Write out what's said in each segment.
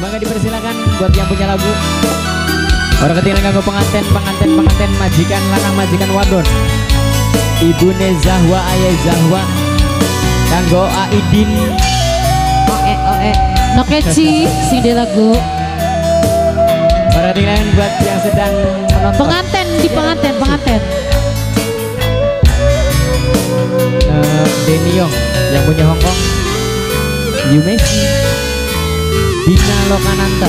Maka dipersilakan buat yang punya lagu. Orang ketinggalan ganggu pengantin, pengantin, pengantin, majikan, lanang, majikan, wadon. Ibu Nezahwa, ayah Zahwa, kanggo Aidin. Oe oe. No keci sing di lagu. Para ketinggalan buat yang sedang menonton. Penganten di penganten, penganten. uh, Denny Yong yang punya Hong Kong Yu Messi Dina Lokananta.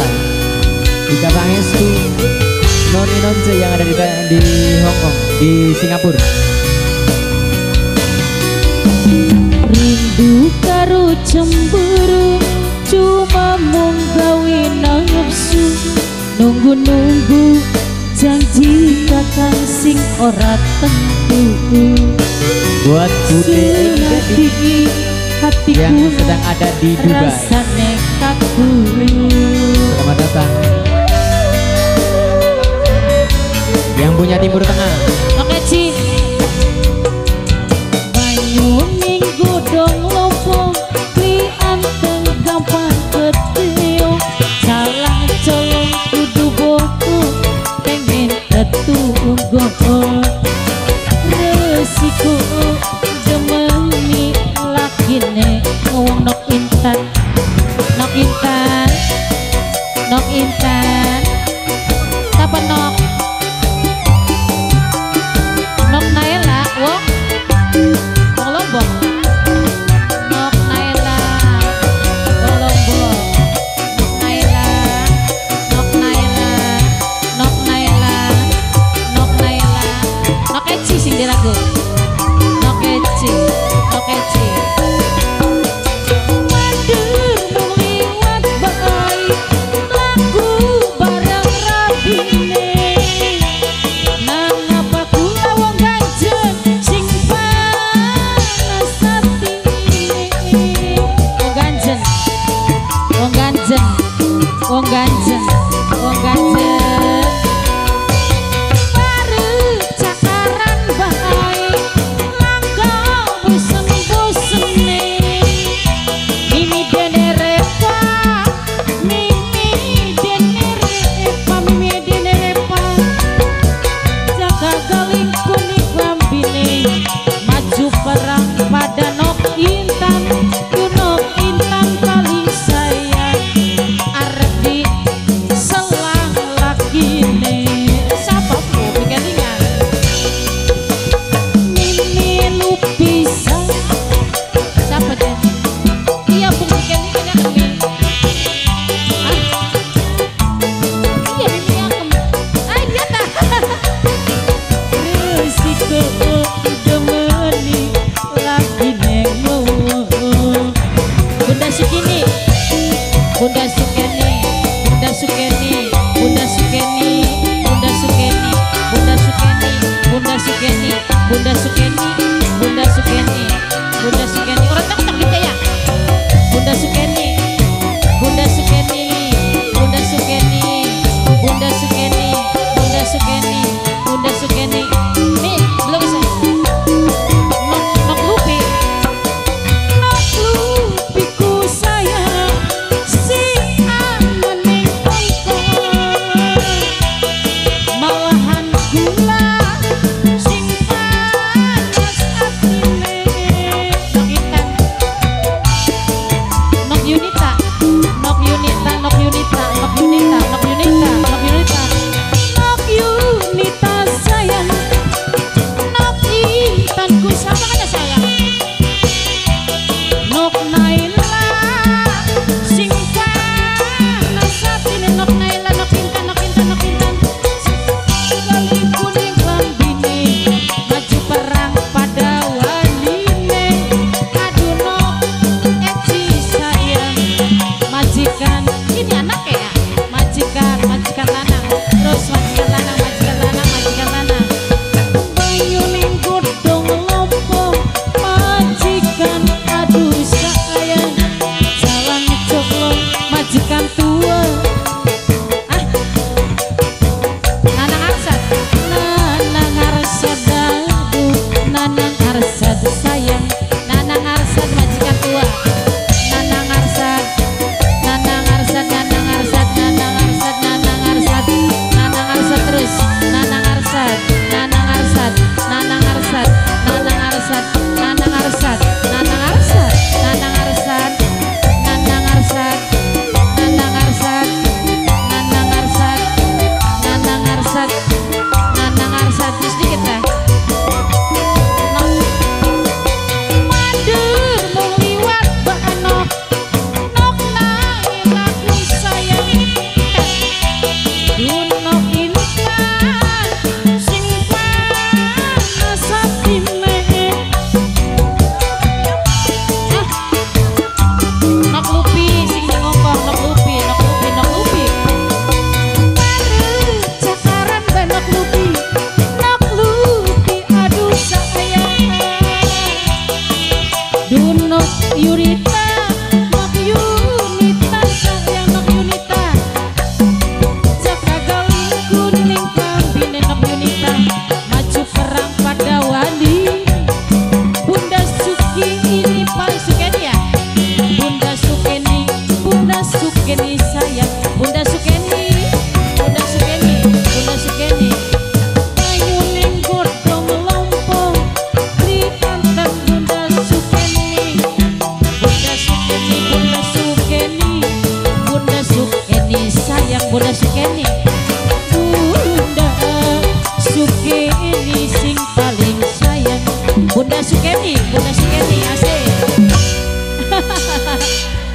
Ika Pangestu. Noni Nonce yang ada di, di Hong Kong di Singapura. Rindu karo cemburu cuma mung gawe nafsu. Nunggu-nunggu janji kakang sing ora tentu. Buat Bude hatiku yang sedang ada di Dubai. rasane datang yang punya Timur Tengah. Oke Ci. Banyu minggu dong lopo Kli anteng gampang keteo Salah colong kudu boku Pengen ketunggu Resiko demeni lakine Ngomong nok intan. Nok intan Nong Intan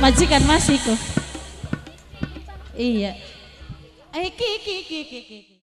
majikan Mas. Iya. Eh, iki iki. iki.